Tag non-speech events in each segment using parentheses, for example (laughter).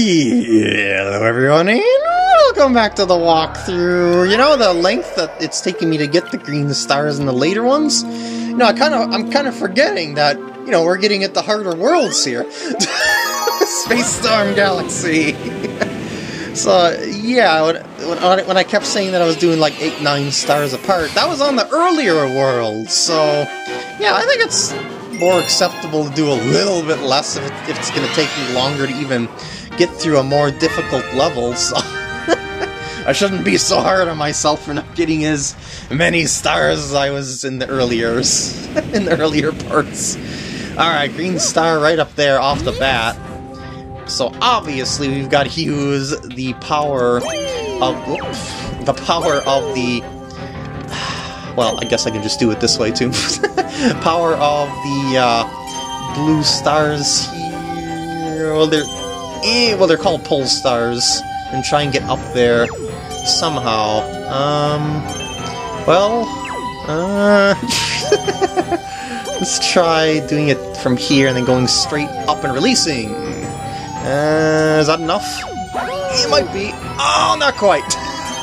Hello everyone and welcome back to the walkthrough. You know the length that it's taking me to get the green stars in the later ones? You know, I kind of I'm kind of forgetting that, you know, we're getting at the harder worlds here. (laughs) Space Storm Galaxy. (laughs) so, yeah, when, when, when I kept saying that I was doing like 8 9 stars apart, that was on the earlier worlds. So, yeah, I think it's more acceptable to do a little bit less if, it, if it's going to take me longer to even get through a more difficult level, so... (laughs) I shouldn't be so hard on myself for not getting as many stars as I was in the earlier, (laughs) in the earlier parts. Alright, green star right up there off the bat. So obviously we've got to use (sighs) the power of... the power of the well, I guess I can just do it this way too. (laughs) Power of the uh, blue stars here. Well, they're eh, well, they're called pole stars, and try and get up there somehow. Um, well, uh, (laughs) let's try doing it from here and then going straight up and releasing. Uh, is that enough? It might be. Oh, not quite.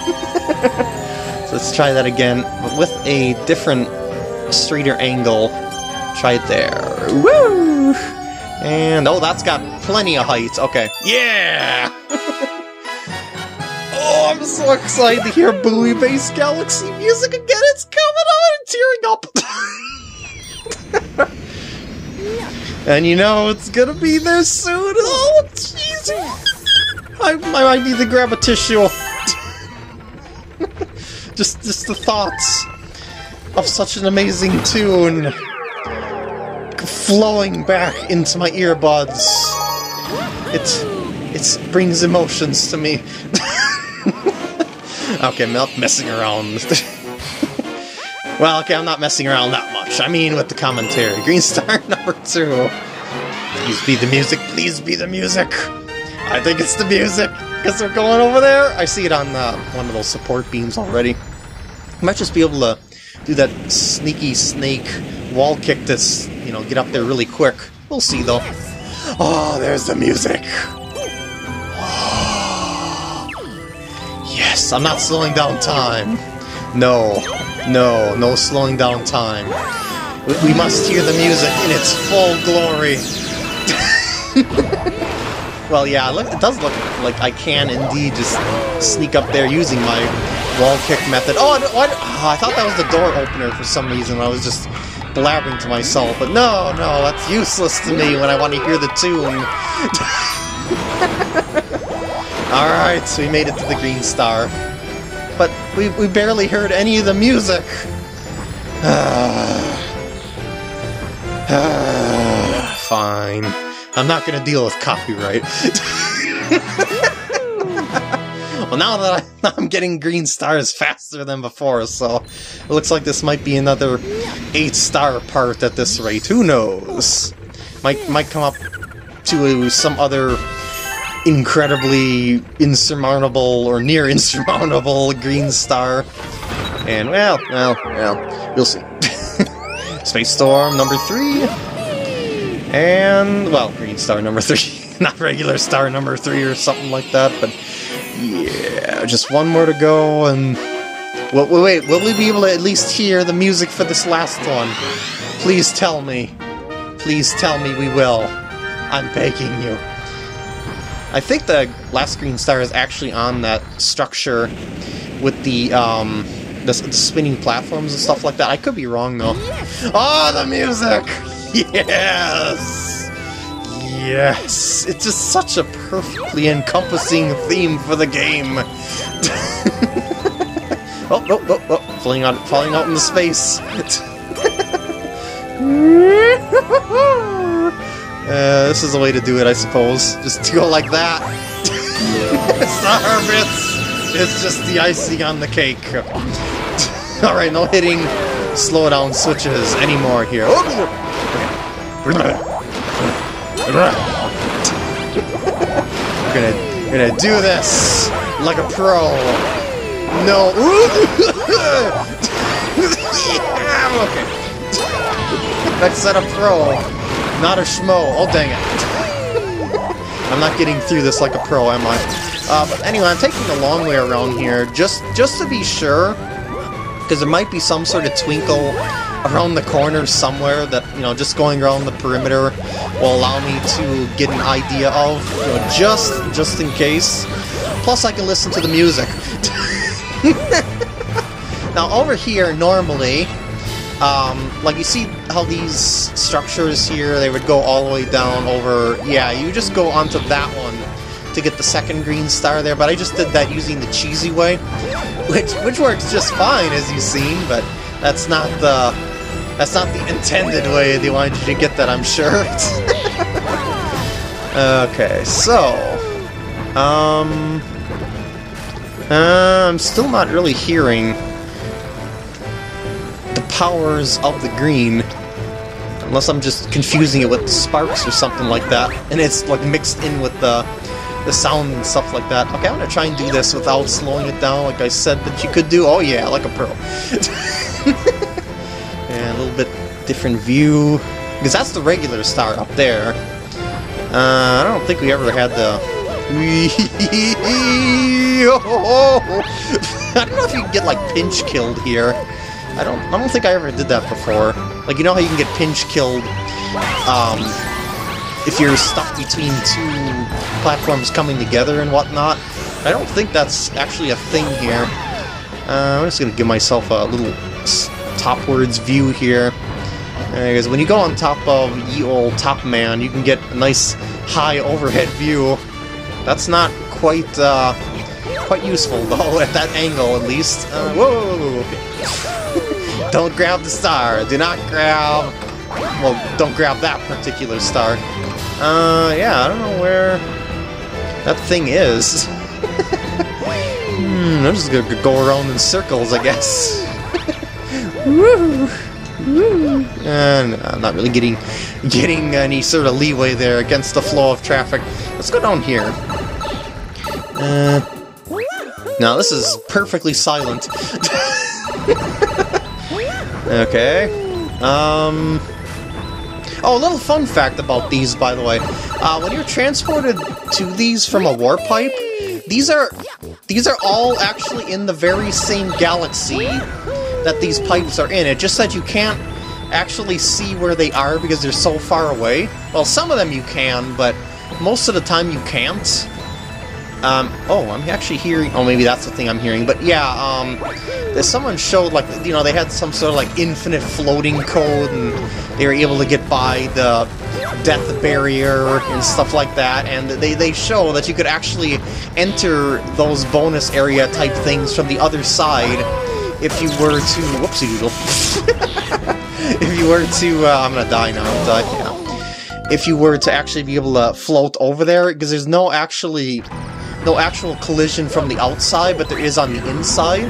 (laughs) Let's try that again, but with a different straighter angle. Try it there. Woo! And, oh, that's got plenty of heights. Okay. Yeah! (laughs) oh, I'm so excited to hear Buoy Base Galaxy music again. It's coming on! I'm tearing up. (laughs) and you know, it's gonna be there soon. Oh, jeez. I, I might need to grab a tissue. (laughs) Just, just the thoughts of such an amazing tune flowing back into my earbuds. It, it brings emotions to me. (laughs) okay, I'm not messing around. (laughs) well, okay, I'm not messing around that much. I mean, with the commentary. Green Star (laughs) number two. Please be the music. Please be the music. I think it's the music. Because they're going over there. I see it on uh, one of those support beams already. I might just be able to do that sneaky snake wall kick that's, you know, get up there really quick. We'll see, though. Oh, there's the music. yes, I'm not slowing down time. No, no, no slowing down time. We must hear the music in its full glory. (laughs) Well, yeah, it does look like I can indeed just sneak up there using my wall kick method. Oh? Oh, I thought that was the door opener for some reason. I was just blabbing to myself. But no, no, that's useless to me when I want to hear the tune. (laughs) Alright, so we made it to the green star. But we, we barely heard any of the music. (sighs) (sighs) Fine. I'm not gonna deal with copyright. (laughs) (laughs) well, now that I, (laughs) am getting green stars faster than before, so it looks like this might be another 8-star part at this rate. Who knows? Might, might come up to some other incredibly insurmountable or near (laughs) insurmountable green star. And, well, well, well, we'll see. Space Storm number three. And, well, green star number three. Not regular star number three or something like that, but yeah, just one more to go, and... Well, wait, will we be able to at least hear the music for this last one? Please tell me. Please tell me we will. I'm begging you. I think the last green star is actually on that structure with the, um, the, the spinning platforms and stuff like that. I could be wrong, though. Oh, the music! (laughs) Yes! Yes! It's just such a perfectly encompassing theme for the game. (laughs) oh, oh, oh, oh, falling out, falling out into space. (laughs) uh, this is the way to do it, I suppose. Just to go like that. (laughs) Starbits! It's just the icing on the cake. Alright, no hitting slow down switches anymore here. We're gonna, gonna do this like a pro. No. (laughs) yeah, okay. That's set a pro, not a schmo. Oh, dang it. I'm not getting through this like a pro, am I? Uh, but anyway, I'm taking the long way around here, just, just to be sure, because there might be some sort of twinkle around the corner somewhere that, you know, just going around the perimeter will allow me to get an idea of, you know, just, just in case. Plus, I can listen to the music. (laughs) now, over here, normally, um, like you see how these structures here, they would go all the way down over, yeah, you just go onto that one to get the second green star there, but I just did that using the cheesy way, which which works just fine as you've seen, but that's not the that's not the intended way they wanted you to get that, I'm sure. (laughs) okay, so um uh, I'm still not really hearing the powers of the green. Unless I'm just confusing it with sparks or something like that, and it's like mixed in with the the sound and stuff like that. Okay, I'm gonna try and do this without slowing it down, like I said that you could do. Oh yeah, like a pro. (laughs) different view, because that's the regular star up there. Uh, I don't think we ever had the. (laughs) I don't know if you can get like pinch killed here. I don't. I don't think I ever did that before. Like you know how you can get pinch killed. Um, if you're stuck between two platforms coming together and whatnot. I don't think that's actually a thing here. Uh, I'm just going to give myself a little topwards view here. Because when you go on top of ye old Top Man, you can get a nice high overhead view. That's not quite uh, quite useful (laughs) though at that angle at least. Uh, whoa! (laughs) Don't grab the star. Do not grab. Well, don't grab that particular star. Uh, yeah, I don't know where that thing is. (laughs) hmm, I'm just gonna go around in circles, I guess. Woo! And I'm not really getting (laughs) getting any sort of leeway there against the flow of traffic. Let's go down here. Uh, now this is perfectly silent. (laughs) okay. Um. Oh, a little fun fact about these, by the way. Uh, when you're transported to these from a warp pipe, these are these are all actually in the very same galaxy that these pipes are in. It just that you can't actually see where they are because they're so far away. Well, some of them you can, but most of the time you can't. Um, oh, I'm actually hearing... Oh, maybe that's the thing I'm hearing. But yeah, um, someone showed, like, you know, they had some sort of, like, infinite floating code, and they were able to get by the death barrier and stuff like that, and they, they show that you could actually enter those bonus area type things from the other side if you were to... Whoopsie doodle. (laughs) if you were to... Uh, I'm gonna die now, die, yeah. If you were to actually be able to float over there, because there's no actually no actual collision from the outside, but there is on the inside.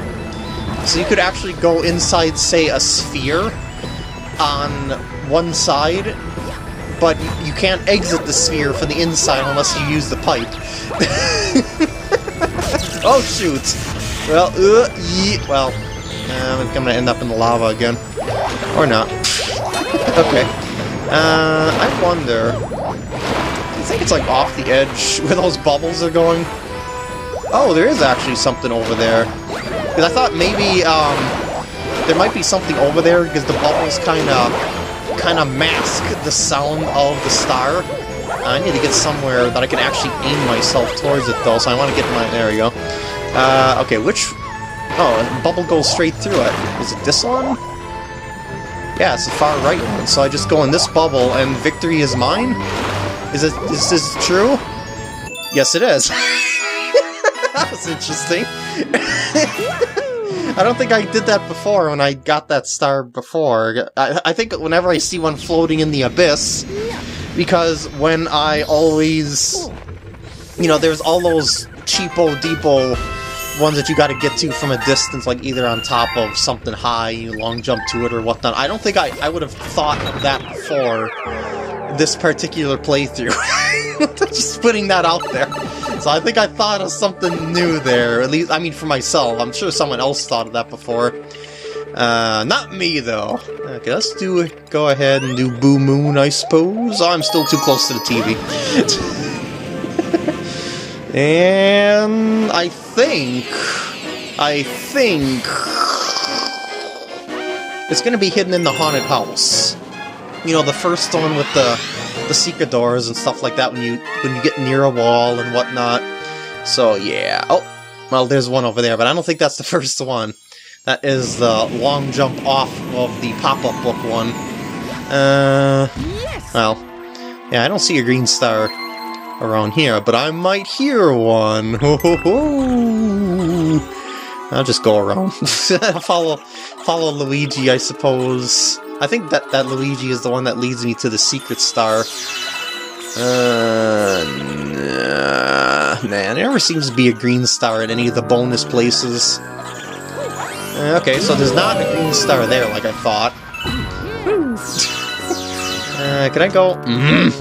So you could actually go inside, say, a sphere on one side, but you can't exit the sphere from the inside unless you use the pipe. (laughs) oh, shoot! Well, uh, well, uh, I'm gonna end up in the lava again. Or not. okay. Uh, I wonder... I think it's like off the edge (laughs) where those bubbles are going. Oh, there is actually something over there. Because I thought maybe um, there might be something over there because the bubbles kind of kind of mask the sound of the star. I need to get somewhere that I can actually aim myself towards it though, so I want to get my... There we go. Uh, okay, which... Oh, a bubble goes straight through it. Is it this one? Yeah, it's the far right one, so I just go in this bubble and victory is mine? Is it? Is this true? Yes, it is. (laughs) that was interesting. (laughs) I don't think I did that before when I got that star before. I, I think whenever I see one floating in the abyss, because when I always... You know, there's all those cheapo, deepo ones that you gotta get to from a distance, like either on top of something high, you long jump to it or whatnot. I don't think I, I would have thought of that before this particular playthrough. (laughs) Just putting that out there. So I think I thought of something new there. At least, I mean, for myself. I'm sure someone else thought of that before. Uh, not me, though. Okay, let's do go ahead and do Boo Moon, I suppose. Oh, I'm still too close to the TV. (laughs) and I think... I think... It's gonna be hidden in the haunted house. You know, the first one with the the secret doors and stuff like that when you when you get near a wall and whatnot. So yeah. Oh, well, there's one over there, but I don't think that's the (laughs) first one. That is the long jump off of the pop-up book one. Uh, well, yeah, I don't see a green star around here, but I might hear one. Ho, ho, ho. I'll just go around. (laughs) follow, follow Luigi, I suppose. I think that, that Luigi is the one that leads me to the secret star. Uh, nah, man, there never seems to be a green star at any of the bonus places. Uh, okay, so there's not a green star there like I thought. (laughs) uh, can I go? Mm -hmm.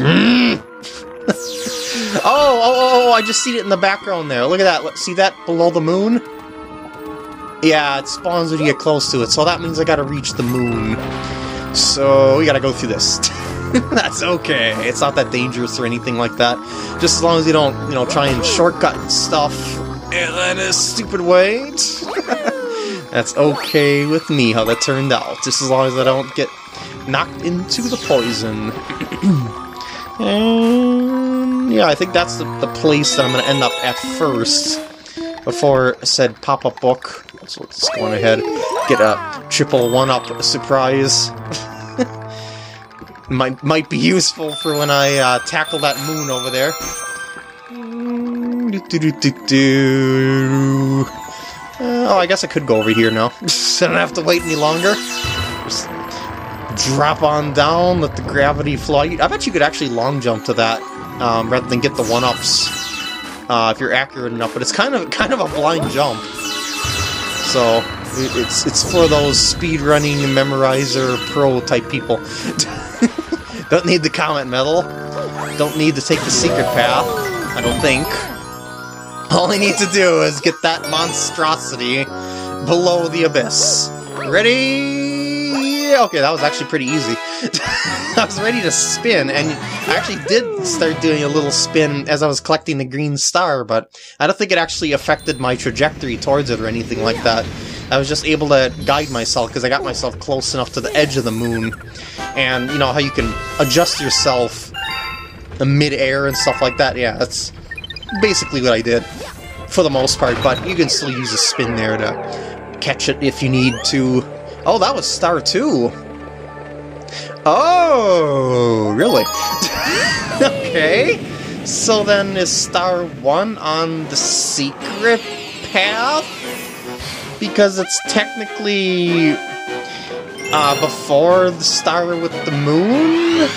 oh, (laughs) Oh, oh, oh, oh, I just see it in the background there. Look at that. See that below the moon? Yeah, it spawns when you get close to it, so that means I gotta reach the moon. So, we gotta go through this. (laughs) That's okay. It's not that dangerous or anything like that. Just as long as you don't, you know, try and shortcut stuff in a stupid way. (laughs) That's okay with me, how that turned out. Just as long as I don't get knocked into the poison. (clears throat) yeah, I think that's the, the place that I'm going to end up at first. Before said pop-up book. So let's go on ahead. Get a triple one-up surprise. (laughs) might might be useful for when I uh, tackle that moon over there. Oh, I guess I could go over here now. (laughs) I don't have to wait any longer. Just drop on down, let the gravity fly. I bet you could actually long jump to that um, rather than get the one-ups uh, if you're accurate enough. But it's kind of kind of a blind jump. So it's it's for those speedrunning memorizer pro type people. (laughs) don't need the comet medal. Don't need to take the secret path. I don't think. All I need to do is get that monstrosity below the abyss. Ready? Okay, that was actually pretty easy. (laughs) I was ready to spin, and I actually did start doing a little spin as I was collecting the green star, but I don't think it actually affected my trajectory towards it or anything like that. I was just able to guide myself because I got myself close enough to the edge of the moon. And you know how you can adjust yourself mid-air and stuff like that? Yeah, that's basically what I did for the most part, but you can still use a spin there to catch it if you need to. Oh, that was Star 2! Oh, really? (laughs) okay. So then is Star 1 on the secret path? Because it's technically uh, before the star with the moon?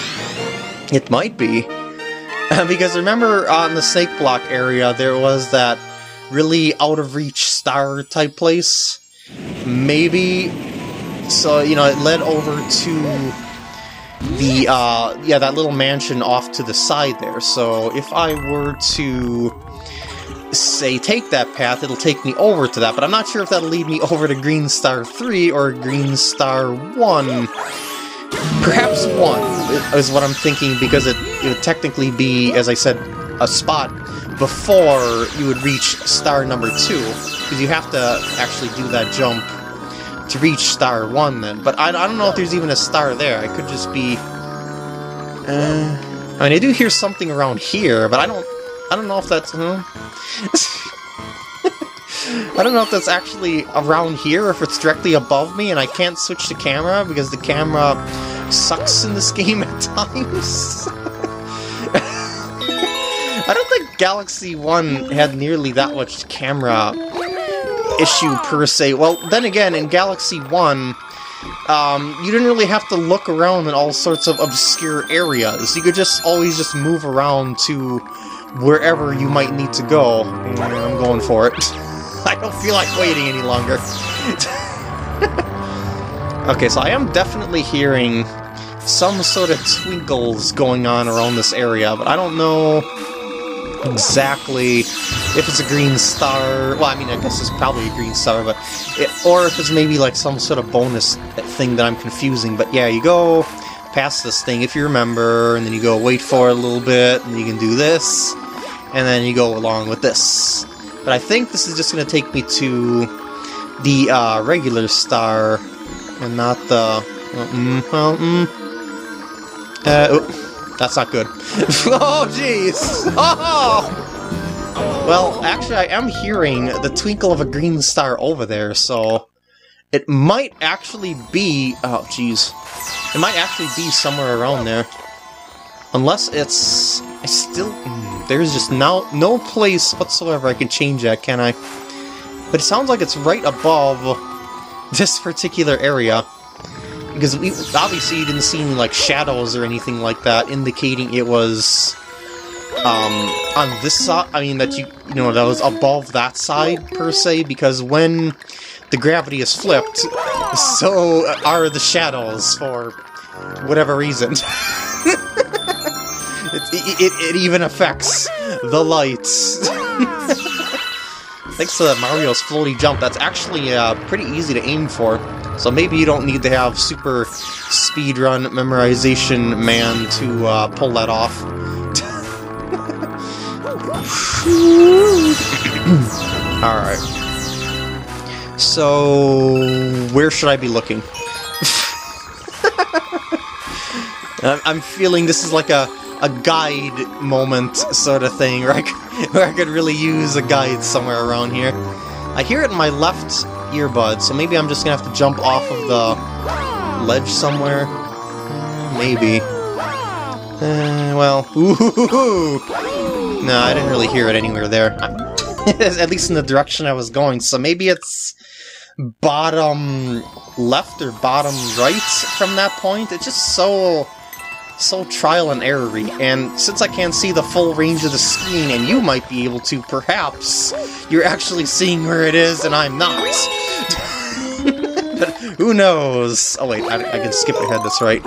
It might be. (laughs) because remember on the snake block area there was that really out of reach star type place? Maybe. So, you know, it led over to the, uh, yeah, that little mansion off to the side there. So if I were to, say, take that path, it'll take me over to that, but I'm not sure if that'll lead me (laughs) over to Green Star 3 or Green Star 1. Perhaps 1 is what I'm thinking, because it, it would technically be, as I said, a spot before you would reach star number 2, because you have to actually do that jump to reach star 1 then. But I, I don't know if there's even a star there. I could just be... Uh, I mean, I do hear something around here, but I don't... I don't know if that's... (laughs) I don't know if that's actually around here or if it's directly above me and I can't switch the camera because the camera sucks in this (laughs) game at times. (laughs) I don't think Galaxy 1 had nearly that much camera issue per se. Well, then again, in Galaxy 1, um, you didn't really have to look around in all sorts of obscure areas. You could just always just move around to wherever you might need to go. I'm going for it. (laughs) I don't feel like waiting any longer. (laughs) okay, so I am definitely hearing some sort of twinkles going on around this area, but I don't know exactly if it's a green star. Well, I mean, I guess it's probably a green star, but it, or if it's maybe like some sort of bonus thing that I'm confusing. But yeah, you go past this thing, if you remember, and then you go wait for it a little bit, and you can do this, and then you go along with this. But I think this is just going to take me to the uh, regular star, and not the... Well, mm, well, mm. Uh, oh, that's not good. (laughs) oh, jeez! Oh! Well, actually, I am hearing the twinkle of a green star over there, so... It might actually be... Oh, jeez. It might actually be somewhere around there. Unless it's... I still... Mm, there's just no, no place whatsoever I can change that, can I? But it sounds like it's right above this particular area. Because we obviously didn't see any, like, shadows or anything like that, indicating it was... Um, on this side, I mean, that you, you know, that was above that side, per se, because when the gravity is flipped, so are the shadows for whatever reason. (laughs) it, it, it, even affects the lights. (laughs) Thanks to Mario's floaty jump, that's actually uh, pretty easy to aim for. So maybe you don't need to have super speedrun memorization man to uh, pull that off. (laughs) Alright. So, where should I be looking? (laughs) I'm feeling this is like a, a guide moment sort of thing, (laughs) where I, could, where I could really use a guide somewhere around here. I hear it in my left earbud, so maybe I'm just gonna have to jump off of the ledge somewhere. Maybe. Uh, well, (laughs) ooh, no, I didn't really hear it anywhere there. (laughs) At least in the direction I was going, so maybe it's bottom left or bottom right from that point. It's just so so trial and errory, and since I can't see the full range of the screen, and you might be able to, perhaps you're actually seeing where it is and I'm not. (laughs) but who knows? Oh wait, I, I, can skip ahead, that's right.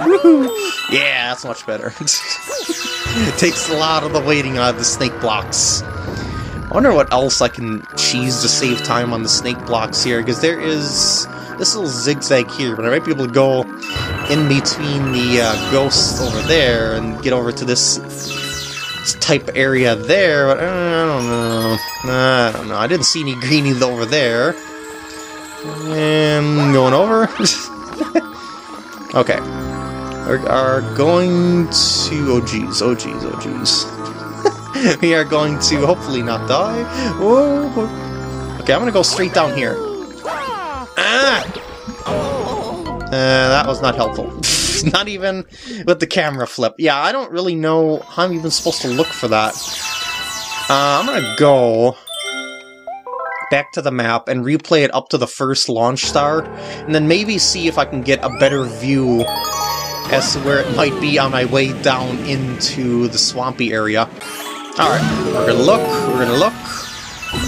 Yeah, that's much better. (laughs) it takes a lot of the waiting out of the snake blocks. I wonder what else I can cheese to save time on the snake blocks here, because there is this little zigzag here, but I might be able to go in between the uh, ghosts over there and get over to this, type area there, but uh, I don't know. I don't know. I didn't see any greenies over there. And going over. (laughs) okay. We are going to... Oh, jeez. Oh, jeez. Oh, jeez. (laughs) we are going to hopefully not die. Whoa. Okay, I'm gonna go straight down here. Ah! Uh, that was not helpful. (laughs) not even with the camera flip. Yeah, I don't really know how I'm even supposed to look for that. Uh, I'm gonna go back to the map and replay it up to the first launch star, and then maybe see if I can get a better view as to where it might be on my way down into the swampy area. Alright, we're gonna look, we're gonna look,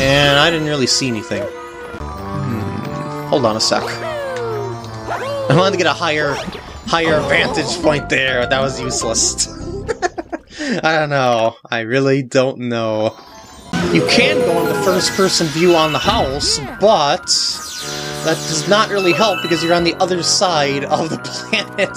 and I didn't really see anything. Hmm. Hold on a sec. I wanted to get a higher, higher vantage point there, that was useless. (laughs) I don't know, I really don't know. You can go in the first-person view on the house, but that does not really help because you're on the other side of the (laughs) planet.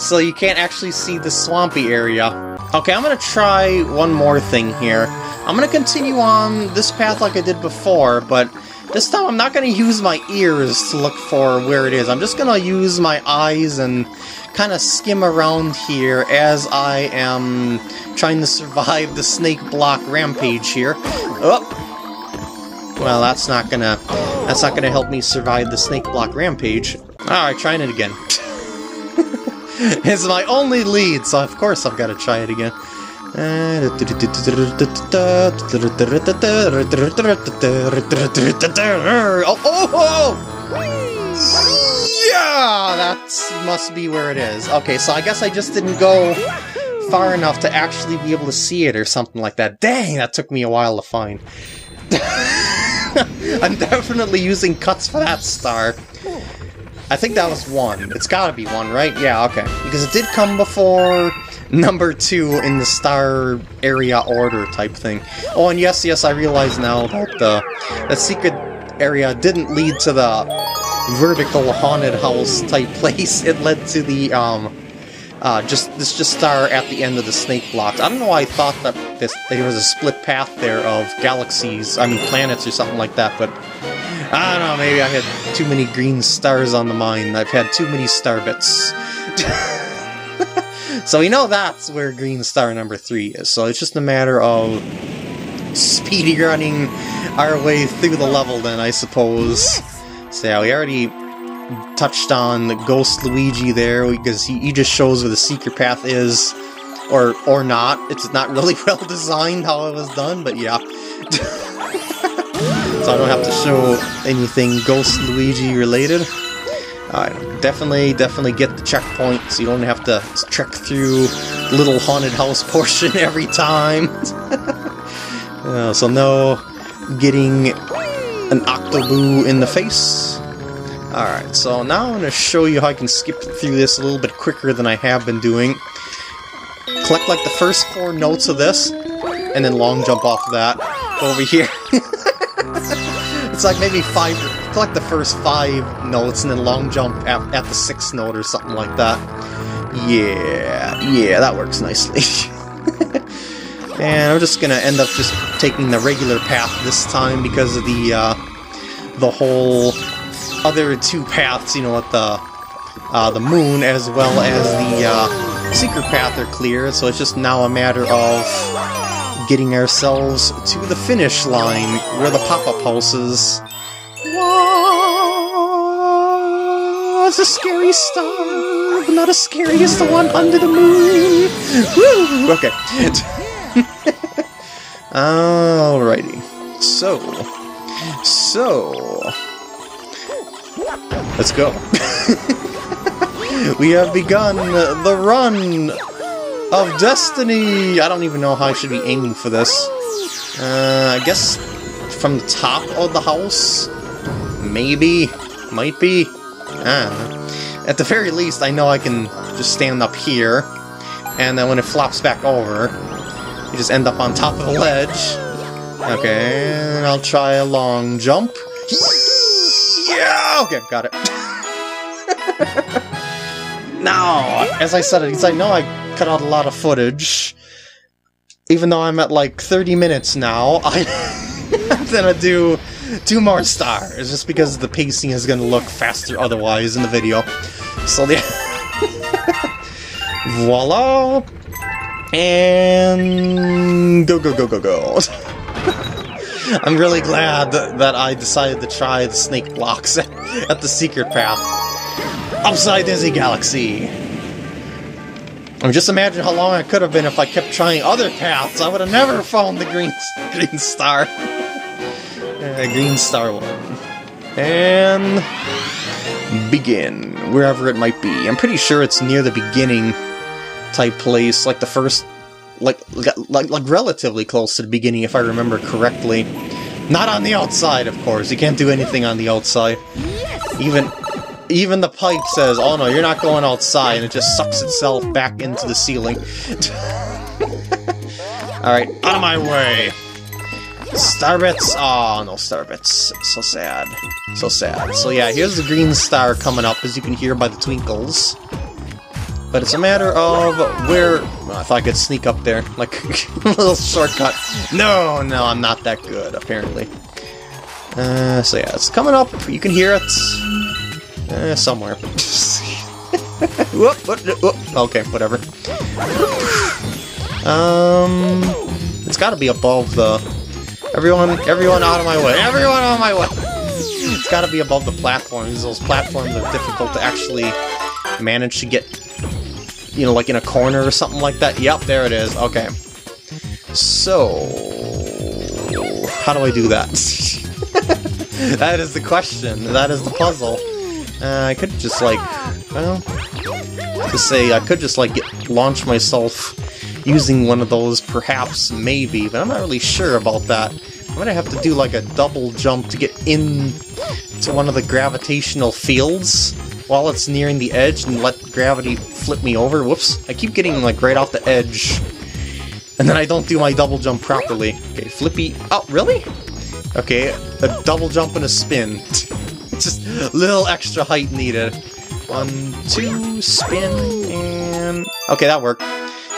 So you can't actually see the swampy area. Okay, I'm gonna try one more thing here. I'm gonna continue on this path like I did before, but this time I'm not gonna use my ears to look for where it is. I'm just gonna use my eyes and kind of skim around here as I am trying to survive the snake block rampage here. Oh! Well, that's not gonna that's not gonna help me survive the snake block rampage. Ah, Alright, trying it again. (laughs) it's my only lead, so of course I've got to try it again. Oh, oh, oh! Yeah, that must be where it is. Okay, so I guess I just didn't go far enough to actually be able to see it or something like that. Dang, that took me a while to find. (laughs) I'm definitely using cuts for that star. I think that was one. It's gotta be one, right? Yeah, okay. Because it did come before number two in the star area order type thing. Oh, and yes, yes, I realize now that the, secret area didn't lead to the vertical haunted house type (laughs) place. It led to the, um, uh, just this just star at the end of the snake blocks. I don't know why I thought that this there was a split path there of galaxies, I mean planets or something like that, but I don't know, maybe I had too many green stars on the mind. I've had too many star bits. (laughs) so we know that's where green star number three is, so it's just a matter of speedy running our way through the level then, I suppose. So yeah, we already touched on the Ghost Luigi there because he, he just shows where the secret path is, or or not. It's not really (laughs) well designed how it was done, but yeah. (laughs) so I don't have to show anything Ghost Luigi related. Alright, definitely, definitely get the checkpoint so you don't have to trek through little haunted house (laughs) portion every time. (laughs) uh, so no getting an Octoboo in the face. Alright, so now I'm going to show you how I can skip through this a little bit quicker than I have been doing. Collect like the first four notes of this, and then long jump off of that over here. (laughs) it's like maybe five, collect the first five notes and then long jump at, at the sixth note or something like that. Yeah, yeah, that works nicely. (laughs) and I'm just gonna end up just taking the regular path this time because of the, uh, the whole other two paths, you know, at the uh, the moon as well as the uh, secret path are clear, so it's just now a matter of getting ourselves to the finish line where the pop-up house is. It's a scary star, but not as scary as the one under the moon. Woo! Okay. (laughs) Alrighty. So, so Let's go. (laughs) we have begun the run of destiny! I don't even know how I should be aiming for this. Uh, I guess from the top of the house? Maybe. Might be. Ah. At the very least, I know I can just stand up here, and then when it flops back over, you just end up on top of the ledge. Okay, and I'll try a long jump. Yeah! Okay, got it. (laughs) now, as I said, it's I know I cut out a lot of footage, even though I'm at like 30 minutes now, (laughs) I, (laughs) I'm gonna do two more stars, just because the pacing is gonna look faster otherwise in the video. So the... (laughs) Voila! And... Go, go, go, go, go. (laughs) I'm really glad that I decided to try the snake blocks (laughs) at the secret path. Upside Dizzy Galaxy! I mean, just imagine how long I could have been if I kept trying other paths. I would have never found the green, green star. Uh, green star one. And... Begin, wherever it might be. I'm pretty sure it's near the beginning type place, like the first like, like, like relatively close to the beginning, if I remember correctly. Not on the outside, of course. You can't do anything on the outside. Even even the pipe says, oh no, you're not going outside, and it just sucks itself back into the ceiling. (laughs) Alright, out of my way! Starbits? Oh, no Starbits. So sad. So sad. So yeah, here's the green star coming up, as you can hear by the twinkles. But it's a matter of where... Well, I thought I could sneak up there, like a (laughs) little shortcut. No, no, I'm not that good, apparently. Uh, so yeah, it's coming up. You can hear it uh, somewhere. (laughs) whoop, whoop, whoop. Okay, whatever. Um, it's got to be above the. Everyone, everyone out of my way! Everyone out of my way! It's got to be above the platforms. Those platforms are difficult to actually manage to get you know, like in a corner or something like that? Yep, there it is. Okay. So... How do I do that? (laughs) that is the question. That is the puzzle. Uh, I could just, like... Well... To say, I could just, like, get, launch myself using one of those, perhaps, maybe, but I'm not really sure about that. I'm gonna have to do, like, a double jump to get in to one of the gravitational fields while it's nearing the edge and let gravity flip me over. Whoops. I keep getting, like, right off the edge. And then I don't do my double jump properly. Okay, flippy... Oh, really? Okay, a double jump and a spin. (laughs) Just a little extra height needed. One, two, spin, and... Okay, that worked.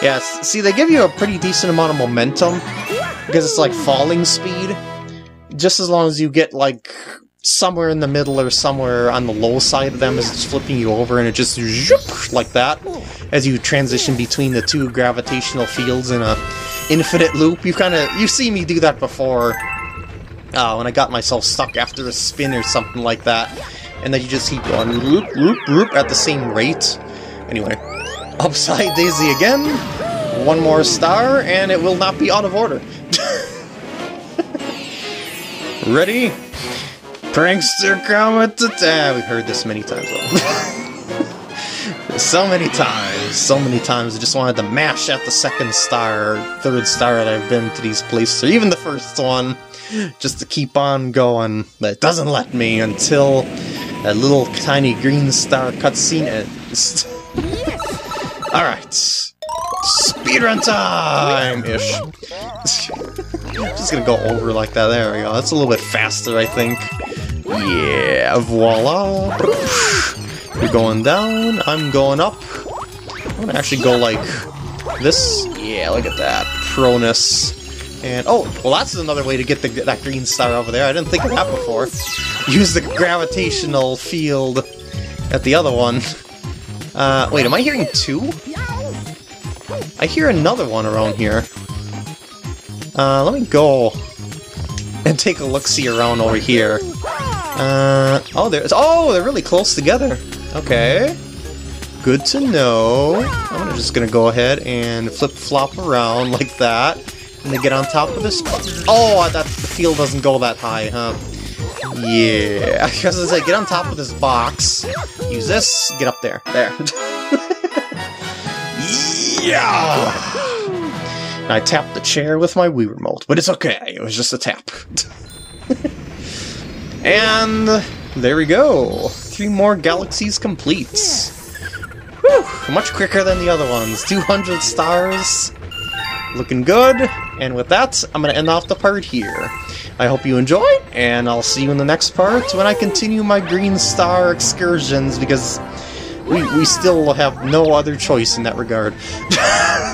Yeah, see, they give you a pretty decent amount of momentum, because it's like falling speed. Just as long as you get, like, somewhere in the middle or somewhere on the low side of them as it's flipping you over, and it just zoop, like that, as you transition between the two gravitational fields in a infinite loop. You kind of, you see me do that before, uh, when I got myself stuck after a spin or something like that, and then you just keep going loop, loop, loop at the same rate. Anyway, Upside Dizzy again, one more star, and it will not be out of order. (laughs) Ready? Prankster Comet attack! Ah, we've heard this many times (laughs) so many times, so many times. I just wanted to mash at the second star, third star that I've been to these places, or even the first one, just to keep on going. But it doesn't let me until that little tiny green star cutscene ends. (laughs) Alright. Speedrun time-ish. (laughs) Just gonna go over like that. There we go. That's a little bit faster, I think. Yeah, voila. You're going down, I'm going up. I'm gonna actually go like this. Yeah, look at that. Pronus. And, oh, well that's another way to get the, that green star over there. I didn't think of that before. Use the gravitational field at the other one. (laughs) Uh, wait, am I hearing two? I hear another one around here. Uh, let me go and take a look-see around over here. Uh, oh, there's, oh, they're really close together. Okay. Good to know. I'm just gonna go ahead and flip-flop around like that. And get on top of this. Oh, that the field doesn't go that high, huh? Yeah, because I said get on top of this box, use this, get up there. There. (laughs) yeah! I tapped the chair with my Wii remote, but it's okay, it was just a tap. (laughs) and there we go. Three more galaxies complete. Whew, much quicker than the other ones. 200 stars. Looking good. And with that, I'm going to end off the part here. I hope you enjoyed, and I'll see you in the next part when I continue my Green Star excursions, because we, we still have no other choice in that regard. (laughs)